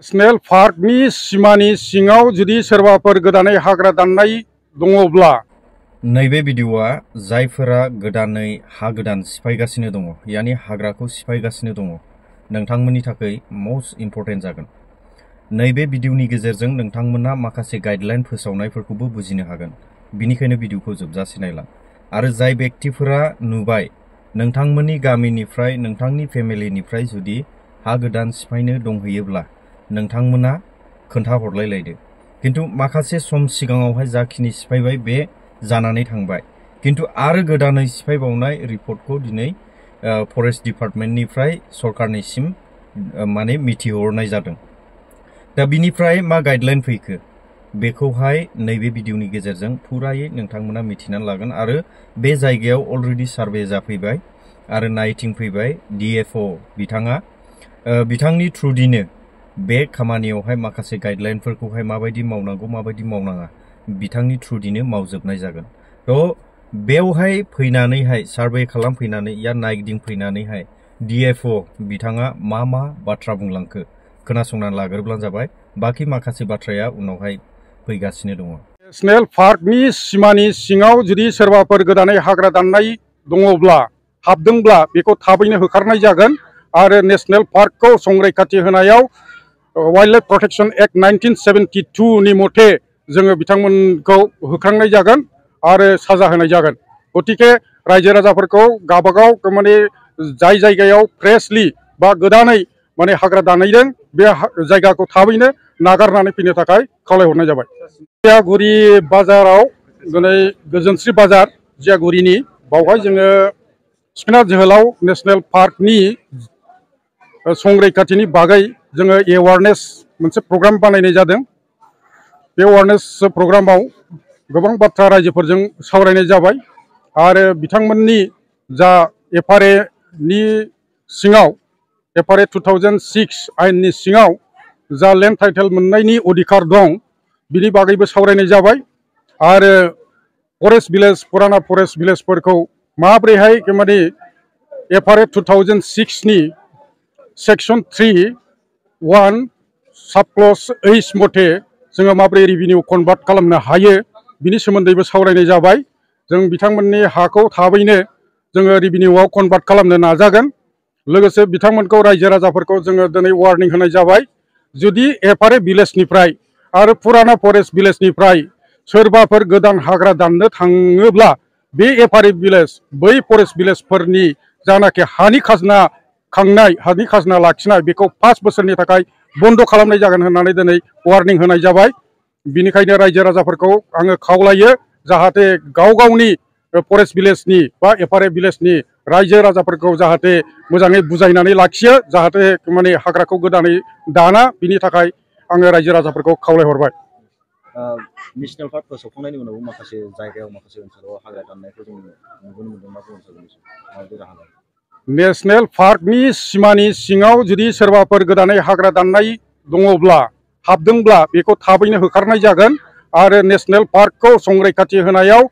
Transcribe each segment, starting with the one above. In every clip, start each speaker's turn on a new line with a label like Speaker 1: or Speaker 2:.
Speaker 1: National पार्कनि सिमानि सिङाव जुदि सोरबाफोर गोदानै हाग्रा दाननाय दङब्ला।
Speaker 2: नैबे भिडिअ'आ जायफोरा गोदानै हा गोदान सिफायगासिनो दङ, यानि हाग्राखौ सिफायगासिनो दङ, नोंथांमोननि थाखाय मस्ट इम्परटेन्ट जागोन। नैबे भिडिअ'नि गेजेरजों नोंथांमोना माखासे गाइडलाइन फोसावनायफोरखौबो बुजिनो हागोन। बिनिखायनो भिडिअ'खौ जोबजासे नायलां आरो जाय बेक्तिफोरा नुबाय, नोंथांमोननि गामिनिफ्राय, नोंथांनि फेमिलिनिफ्राय जुदि हा गोदान सिफायनो दंहैयोब्ला नोंथांमोना खोन्थाहरलायलायदो। खिन्थु माखासे सम सिगाङावहाय जाखिनि सिफायबाय बे जानानै थांबाय। खिन्थु आरो गोदानै सिफायबावनाय रिपर्टखौ दिनै फरेस्ट डिपार्टमेन्टनिफ्राय सरकारनिसिम माने मिथिहरनाय जादों। दा बिनिफ्राय मा गाइडलाइन फैखो? बेखौहाय नैबे भिडिअनि गेजेरजों फुरायै नोंथांमोना मिथिनानै लागोन आरो बे जायगायाव अलरेडि सार्भे जाफैबाय आरो नायथिंफैबाय डिएफअ बिथाङा। बिथांनि थ्रुदिनो बे खामानियावहाय माखासे गाइडलाइनफोरखौहाय माबायदि मावनांगौ, माबायदि मावनाङा, बिथांनि थ्रुदिनो मावजोबनाय जागोन। थ' बेवहाय फैनानैहाय, सार्भे खालामफैनानै, या नायगिदिंफैनानैहाय डिएफअ बिथाङा मा मा बाथ्रा बुंलांखो खोनासंनानै लाग्रोब्लानो जाबाय। बाखि माखासे बाथ्राया उनावहाय फैगासिनो दङ।
Speaker 1: नेसनेल पार्कनि सिमानि सिङाव जुदि सोरबाफोर गोदानै हाग्रा दाननाय दङब्ला, हाबदोंब्ला बेखौ थाबैनो होखारनाय जागोन आरो नेसनेल पार्कखौ संरैखाथि होनायाव wild life protection act nineteen seventy टुनि मथे जोङो बिथांमोनखौ होखारनाय जागोन आरो साजा होनाय जागोन। गतिके रायजो राजाफोरखौ गावबागाव माने जाय जायगायाव फ्रेशलि बा गोदानै माने हाग्रा दानायदों बे जायगाखौ थाबैनो नागारनानै फैनो थाखाय खावलायहरनाय जाबाय। जियागुरि बाजाराव दिनै गोजोनस्रि बाज़ार जियागुरिनि बावहाय जोङो सिखोना जोहोलाव संरैखाथिनि बागै जोङो एवारनेस मोनसे प्रग्राम बानायनाय जादों। बे एवारनेस प्रग्रामाव गोबां बाथ्रा रायजोफोरजों सावरायनाय जाबाय आरो बिथांमोननि जा एफ़ आर सिङाव F R A two thousand six आयेननि सिङाव जा लेन्ड टाइटेल मोननायनि अधिकार दं, बिनि बागैबो सावरायनाय जाबाय। आरो फरेस्ट भिलेज फुराना फरेस्ट भिलेजफोरखौ माबोरैहाय माने F R A two thousand सिक्सनि section three one subclause ओइस मथे जोङो माबोरै रेभिनिउ कनभार्ट खालामनो हायो, बिनि सोमोन्दैबो सावरायनाय जाबाय। जों बिथांमोननि हाखौ थाबैनो जोङो रेभिनिउआव कनभार्ट खालामनो नाजागोन। लोगोसे बिथांमोनखौ रायजो राजाफोरखौ जोङो दिनै वार्निं होनाय जाबाय। जुदि एफ़ आर ए भिलेजनिफ्राय आरो फुराना फरेस्ट भिलेजनिफ्राय सोरबाफोर गोदान हाग्रा दाननो थाङोब्ला बे एफ़ आर ए भिलेज बै फरेस्ट भिलेजफोरनि जानाखि हानि खाजोना खांनाय, हानि खाजोना लाखिनाय, बेखौ पास बोसोरनि थाखाय बन्द' खालामनाय जागोन होननानै दिनै वार्निं होनाय जाबाय। बिनिखायनो रायजो गाव गावनि फरेस्ट भिलेजनि बा एफ़ आर ए भिलेजनि रायजो राजाफोरखौ जाहाथे मोजाङै बुजायनानै लाखियो, जाहाथे माने हाग्राखौ गोदानै दाना, बिनि थाखाय आङो रायजो राजाफोरखौ खावलायहरबाय।
Speaker 3: नेसनेल पार्क फोसावखांनायनि उनावबो
Speaker 1: नेसनेल पार्कनि सिमानि सिङाव जुदि सोरबाफोर गोदानै हाग्रा दाननाय दङब्ला, हाबदोंब्ला बेखौ थाबैनो होखारनाय जागोन आरो नेसनेल पार्कखौ संरैखाथि होनायाव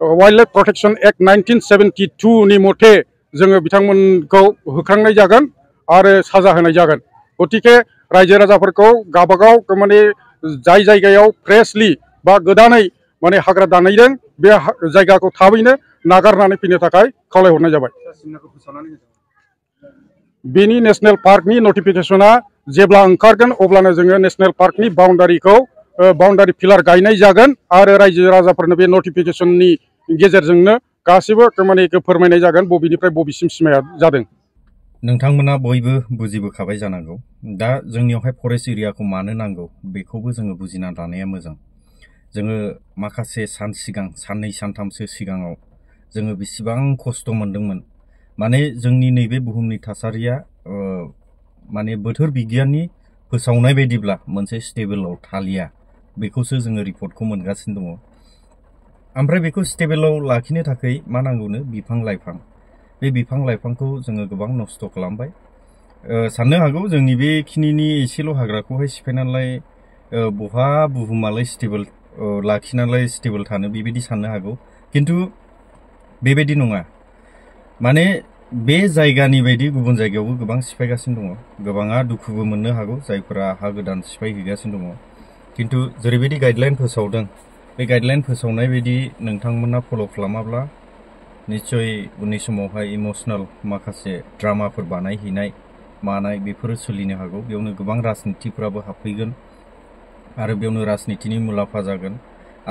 Speaker 1: wild life protection act nineteen seventy टुनि मथे जोङो बिथांमोनखौ होखारनाय जागोन आरो साजा होनाय जागोन। गतिके रायजो राजाफोरखौ गावबागाव माने जाय जायगायाव फ्रेशलि बा गोदानै माने हाग्रा दानायदों हा- जायगाखौ थाबैनो नागारनानै फैनो थाखाय खावलायहरनाय जाबाय। बेनि नेसनेल पार्कनि नटिफिकेसना जेब्ला ओंखारगोन, अब्लानो जोङो नेसनेल पार्कनि बाउन्डारिखौ बाउन्डारि फिलार गायनाय जागोन आरो रायजो राजाफोरनो बे नटिफिकेसननि गेजेरजोंनो गासैबो माने फोरमायनाय जागोन, बबेनिफ्राय बबेसिम सिमाया जादों।
Speaker 2: नोंथांमोना बयबो बुजिबोखाबाय जानांगौ। दा जोंनियावहाय फरेस्ट एरियाखौ मानो नांगौ बेखौबो जोङो बुजिना लानाया मोजां। जोङो माखासे सान सिगां, साननै सानथामसो सिगाङाव जोङो बेसेबां खस्थ' मोनदोंमोन। माने जोंनि नैबे बुहुमनि थासारिया माने बोथोर बिगियाननि फोसावनाय बायदिब्ला मोनसे स्टेबोलाव थालिया। बेखौसो जोङो रिपर्टखौ मोनगासिनो दङ। ओमफ्राय बेखौ स्टेबोलाव लाखिनो थाखाय मा नांगौनो? बिफां लाइफां। बे बिफां लाइफांखौ जोङो गोबां नस्थ' खालामबाय। साननो हागौ जोंनि बेखिनिनि एसेल' हाग्राखौहाय सिफायनानैलाय बहा बुहुमालाय स्टेबोल लाखिनानैलाय स्टेबोल थानो बेबायदि साननो हागौ। खिन्थु बेबायदि नङा। माने बे जायगानि बायदि गुबुन जायगायावबो गोबां सिफायगासिनो दङ। गोबाङा दुखुबो मोननो हागौ जायफोरा हा गोदान सिफायहैगासिनो दङ। खिन्थु जेरैबायदि गाइडलाइन फोसावदों, बे गाइडलाइन फोसावनाय बायदि नोंथांमोना फल' खालामाब्ला निस्सय उननि समावहाय इमसनेल माखासे ड्रामाफोर बानायहैनाय, मानाय बेफोरो सोलिनो हागौ। बेयावनो गोबां राजनितिफ्राबो हाबफैगोन आरो बेयावनो राजनितिनि मुलाम्फा जागोन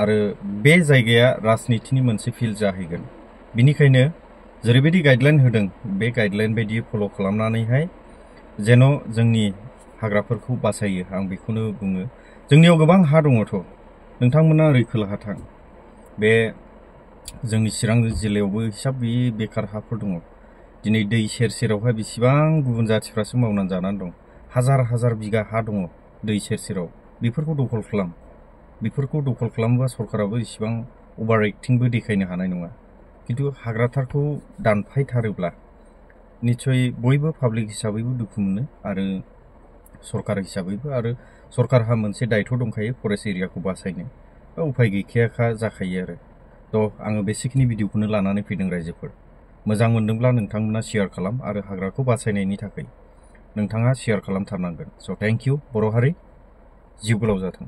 Speaker 2: आरो बे जायगाया राजनितिनि मोनसे फिल्ड जाहैगोन। बिनिखायनो जेरैबायदि गाइडलाइन होदों, बे गाइडलाइन बायदि फल' खालामनानैहाय जेन' जोंनि हाग्राफोरखौ बासायो, आं बेखौनो बुङो। जोंनियाव गोबां हा दङथ' नोंथांमोना ओरै खोलाहा थां बे जोंनि चिरां जिल्लायावबो हिसाब गैयि बेखार हाफोर दङ। दिनै दै सेर सेरावहाय बेसेबां गुबुन जाथिफ्रासो मावनानै जानानै दं। हाजार हाजार बिगा हा दङ दै सेर सेराव। बेफोरखौ दखल खालाम। बेफोरखौ दखल खालामोबा सरकाराबो इसिबां अभार एक्टिंबो देखायनो हानाय नङा। खिन्थु हाग्राथारखौ दानफायथारोब्ला निस्सय बयबो पाब्लिक हिसाबैबो दुखु मोनो आरो सरकार हिसाबैबो आरो सरकारहा मोनसे दायथ' दंखायो फरेस्ट एरियाखौ बासायनो। बा उफाय गैखायाखा जाखायो आरो। थ' आङो बेसिकनि भिडिअखौनो लानानै फैदों रायजोफोर। मोजां मोनदोंब्ला नोंथांमोना शेयार खालाम आरो हाग्राखौ बासायनायनि थाखाय। नोंथाङा शेयार खालामथारनांगोन। स' थेंक इउ। बर' हारि, जिउ गोलाव जाथों।